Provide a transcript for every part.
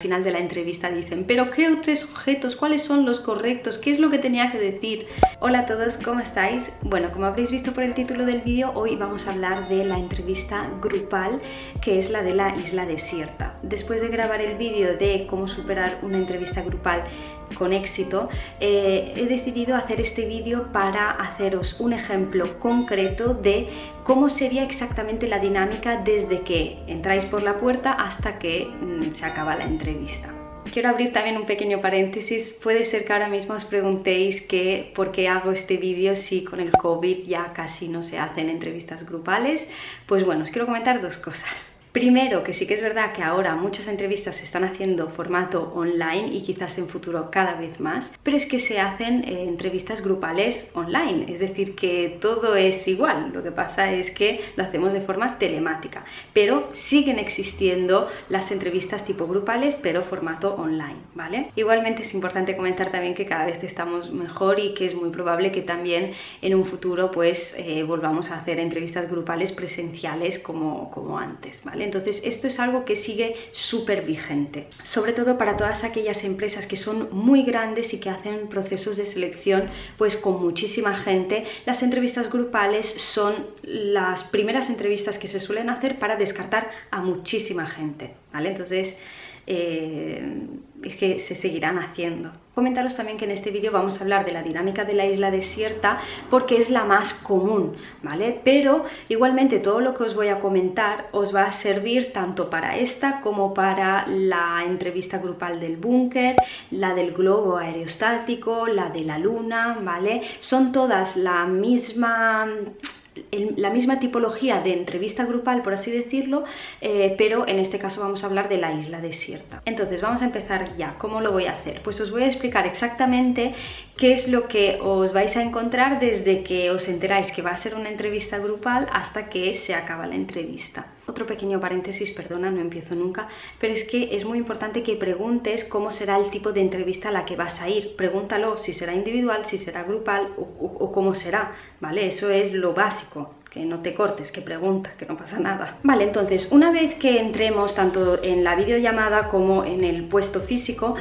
Al final de la entrevista dicen, pero ¿qué tres objetos? ¿Cuáles son los correctos? ¿Qué es lo que tenía que decir? Hola a todos, ¿cómo estáis? Bueno, como habréis visto por el título del vídeo, hoy vamos a hablar de la entrevista grupal, que es la de la isla desierta. Después de grabar el vídeo de cómo superar una entrevista grupal con éxito, eh, he decidido hacer este vídeo para haceros un ejemplo concreto de cómo sería exactamente la dinámica desde que entráis por la puerta hasta que mm, se acaba la entrevista. Quiero abrir también un pequeño paréntesis. Puede ser que ahora mismo os preguntéis que, por qué hago este vídeo si con el COVID ya casi no se hacen entrevistas grupales. Pues bueno, os quiero comentar dos cosas. Primero, que sí que es verdad que ahora muchas entrevistas se están haciendo formato online y quizás en futuro cada vez más, pero es que se hacen eh, entrevistas grupales online, es decir, que todo es igual, lo que pasa es que lo hacemos de forma telemática, pero siguen existiendo las entrevistas tipo grupales, pero formato online, ¿vale? Igualmente es importante comentar también que cada vez estamos mejor y que es muy probable que también en un futuro pues eh, volvamos a hacer entrevistas grupales presenciales como, como antes, ¿vale? Entonces esto es algo que sigue súper vigente, sobre todo para todas aquellas empresas que son muy grandes y que hacen procesos de selección pues con muchísima gente. Las entrevistas grupales son las primeras entrevistas que se suelen hacer para descartar a muchísima gente, ¿vale? Entonces eh, es que se seguirán haciendo. Comentaros también que en este vídeo vamos a hablar de la dinámica de la isla desierta porque es la más común, ¿vale? Pero igualmente todo lo que os voy a comentar os va a servir tanto para esta como para la entrevista grupal del búnker, la del globo aerostático, la de la luna, ¿vale? Son todas la misma la misma tipología de entrevista grupal, por así decirlo, eh, pero en este caso vamos a hablar de la isla desierta. Entonces vamos a empezar ya. ¿Cómo lo voy a hacer? Pues os voy a explicar exactamente qué es lo que os vais a encontrar desde que os enteráis que va a ser una entrevista grupal hasta que se acaba la entrevista. Otro pequeño paréntesis, perdona, no empiezo nunca, pero es que es muy importante que preguntes cómo será el tipo de entrevista a la que vas a ir. Pregúntalo si será individual, si será grupal o, cómo será, ¿vale? Eso es lo básico que no te cortes, que pregunta, que no pasa nada. Vale, entonces, una vez que entremos tanto en la videollamada como en el puesto físico,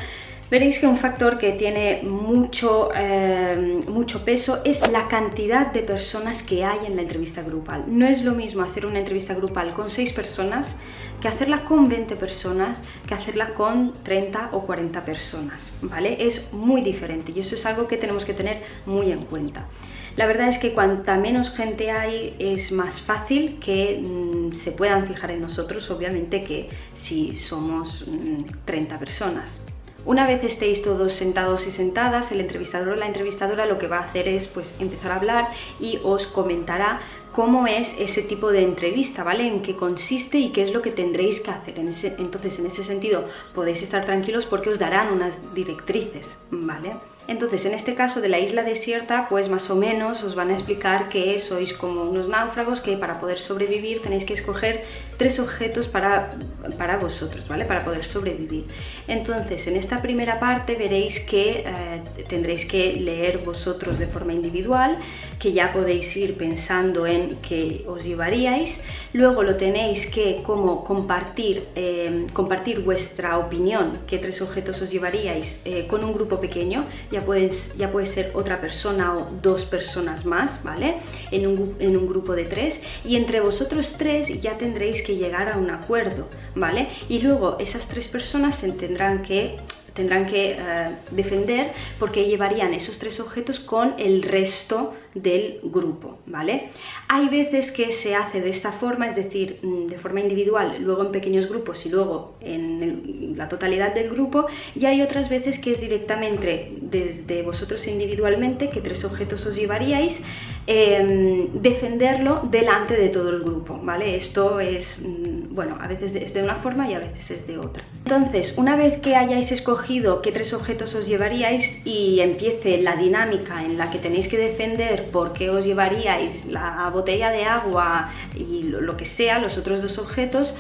veréis que un factor que tiene mucho, eh, mucho peso es la cantidad de personas que hay en la entrevista grupal. No es lo mismo hacer una entrevista grupal con 6 personas que hacerla con 20 personas, que hacerla con 30 o 40 personas, ¿vale? Es muy diferente y eso es algo que tenemos que tener muy en cuenta. La verdad es que cuanta menos gente hay es más fácil que mm, se puedan fijar en nosotros, obviamente que si somos 30 mm, personas. Una vez estéis todos sentados y sentadas, el entrevistador o la entrevistadora lo que va a hacer es pues empezar a hablar y os comentará cómo es ese tipo de entrevista, ¿vale? En qué consiste y qué es lo que tendréis que hacer. entonces, en ese sentido, podéis estar tranquilos porque os darán unas directrices, ¿vale? Entonces, en este caso de la isla desierta, pues más o menos os van a explicar que sois como unos náufragos que para poder sobrevivir tenéis que escoger tres objetos para, para vosotros, ¿vale? Para poder sobrevivir. Entonces, en esta primera parte veréis que eh, tendréis que leer vosotros de forma individual, que ya podéis ir pensando en qué os llevaríais. Luego lo tenéis que como compartir, eh, compartir vuestra opinión, qué tres objetos os llevaríais eh, con un grupo pequeño ya puede ser otra persona o dos personas más, ¿vale? En un, en un grupo de tres y entre vosotros tres ya tendréis que llegar a un acuerdo, ¿vale? Y luego esas tres personas se tendrán que tendrán que eh, defender porque llevarían esos tres objetos con el resto del grupo, ¿vale? Hay veces que se hace de esta forma, es decir, mm, de forma individual, luego en pequeños grupos y luego en la totalidad del grupo, y hay otras veces que es directamente desde vosotros individualmente, que tres objetos os llevaríais, em, defenderlo delante de todo el grupo, ¿vale? Esto es, mm, bueno, a veces es de una forma y a veces es de otra. Entonces, una vez que hayáis escogido qué tres objetos os llevaríais y empiece la dinámica en la que tenéis que defender por qué os llevaríais la botella de agua y lo que sea, los otros dos objetos,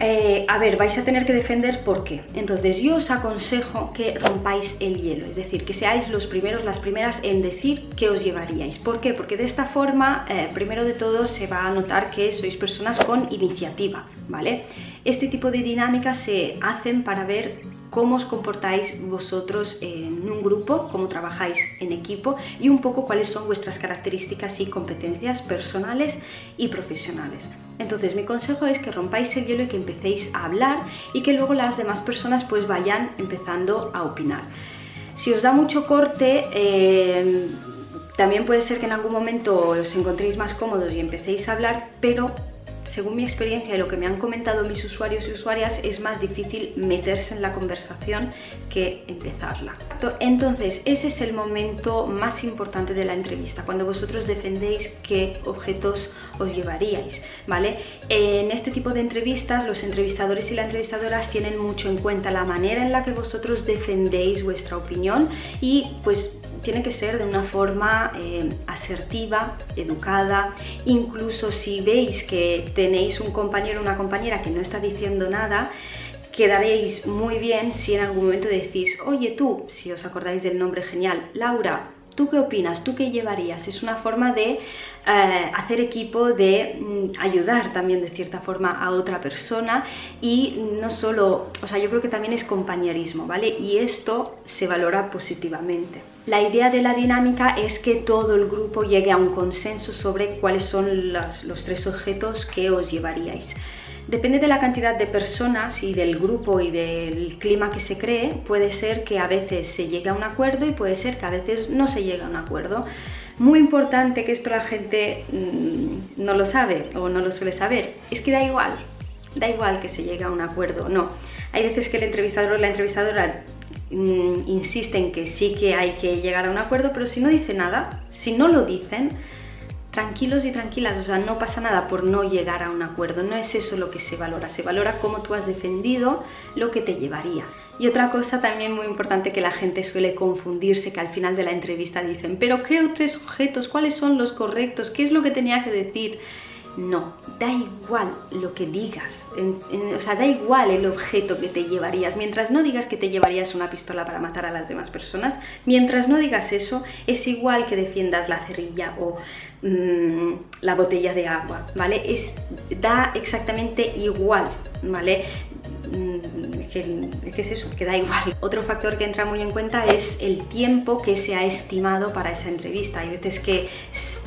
Eh, a ver, vais a tener que defender por qué. Entonces yo os aconsejo que rompáis el hielo, es decir, que seáis los primeros, las primeras en decir qué os llevaríais. ¿Por qué? Porque de esta forma, eh, primero de todo, se va a notar que sois personas con iniciativa, ¿vale? Este tipo de dinámicas se hacen para ver cómo os comportáis vosotros en un grupo, cómo trabajáis en equipo y un poco cuáles son vuestras características y competencias personales y profesionales. Entonces mi consejo es que rompáis el hielo y que empecéis a hablar y que luego las demás personas pues vayan empezando a opinar. Si os da mucho corte, eh, también puede ser que en algún momento os encontréis más cómodos y empecéis a hablar, pero según mi experiencia y lo que me han comentado mis usuarios y usuarias, es más difícil meterse en la conversación que empezarla. Entonces, ese es el momento más importante de la entrevista, cuando vosotros defendéis qué objetos os llevaríais, ¿vale? En este tipo de entrevistas, los entrevistadores y las entrevistadoras tienen mucho en cuenta la manera en la que vosotros defendéis vuestra opinión y pues tiene que ser de una forma eh, asertiva, educada, incluso si veis que tenéis un compañero o una compañera que no está diciendo nada, quedaréis muy bien si en algún momento decís, oye tú, si os acordáis del nombre genial, Laura, ¿Tú qué opinas? ¿Tú qué llevarías? Es una forma de eh, hacer equipo, de mm, ayudar también de cierta forma a otra persona y no solo, o sea, yo creo que también es compañerismo, ¿vale? Y esto se valora positivamente. La idea de la dinámica es que todo el grupo llegue a un consenso sobre cuáles son los tres objetos que os llevaríais. Depende de la cantidad de personas y del grupo y del clima que se cree, puede ser que a veces se llegue a un acuerdo y puede ser que a veces no se llegue a un acuerdo. Muy importante que esto la gente mm, no lo sabe o no lo suele saber, es que da igual, da igual que se llegue a un acuerdo o no. Hay veces que el entrevistador o la entrevistadora insisten que sí que hay que llegar a un acuerdo, pero si no dice nada, si no lo dicen, tranquilos y tranquilas, o sea, no pasa nada por no llegar a un acuerdo, no es eso lo que se valora, se valora cómo tú has defendido lo que te llevarías. Y otra cosa también muy importante que la gente suele confundirse, que al final de la entrevista dicen, pero ¿qué tres objetos? ¿Cuáles son los correctos? ¿Qué es lo que tenía que decir? No, da igual lo que digas, o sea, da igual el objeto que te llevarías. Mientras no digas que te llevarías una pistola para matar a las demás personas, mientras no digas eso, es igual que defiendas la cerilla o mm, la botella de agua, ¿vale? Es, da exactamente igual, ¿vale? Mm, ¿Qué es eso? Que da igual. Otro factor que entra muy en cuenta es el tiempo que se ha estimado para esa entrevista. Hay veces que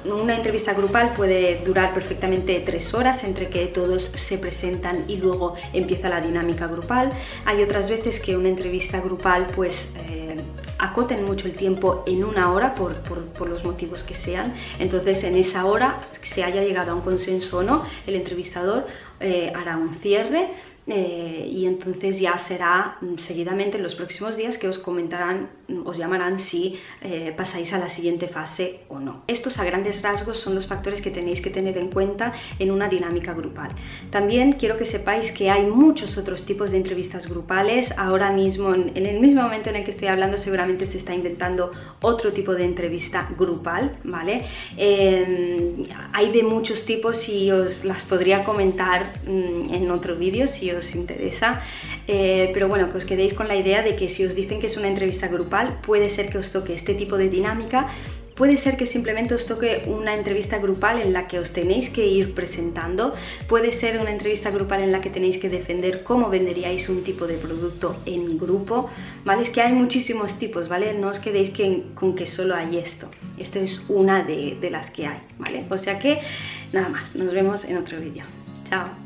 una entrevista grupal puede durar perfectamente tres horas entre que todos se presentan y luego empieza la dinámica grupal. Hay otras veces que una entrevista grupal pues eh, acoten mucho el tiempo en una hora por, por, los motivos que sean. Entonces en esa hora, se haya llegado a un consenso o no, el entrevistador eh, hará un cierre eh, y entonces ya será mm, seguidamente en los próximos días que os comentarán, mm, os llamarán si eh, pasáis a la siguiente fase o no. Estos a grandes rasgos son los factores que tenéis que tener en cuenta en una dinámica grupal. También quiero que sepáis que hay muchos otros tipos de entrevistas grupales. Ahora mismo, en, el mismo momento en el que estoy hablando, seguramente se está inventando otro tipo de entrevista grupal, ¿vale? Em, hay de muchos tipos y os las podría comentar mm, en otro vídeo si os interesa. Eh, pero bueno, que os quedéis con la idea de que si os dicen que es una entrevista grupal, puede ser que os toque este tipo de dinámica Puede ser que simplemente os toque una entrevista grupal en la que os tenéis que ir presentando. Puede ser una entrevista grupal en la que tenéis que defender cómo venderíais un tipo de producto en grupo. ¿Vale? Es que hay muchísimos tipos, ¿vale? No os quedéis con que solo hay esto. Esto es una de, de las que hay, ¿vale? O sea que nada más, nos vemos en otro vídeo. Chao.